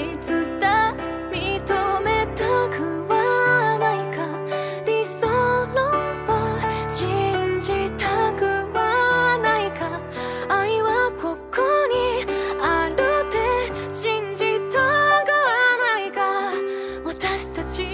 質だ認めたくはないか。理想論を信じたくはないか。愛はここにあるって信じたがないか。私たち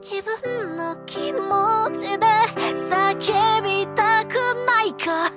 自分の気持ちで叫びたくないか？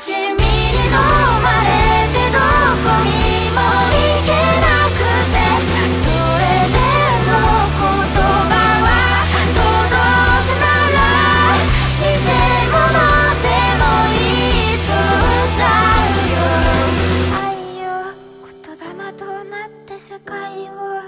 しみに飲まれてどこにも行けなくてそれでも言葉は届くなら偽物でもいいと歌うよ愛よ言霊となって世界を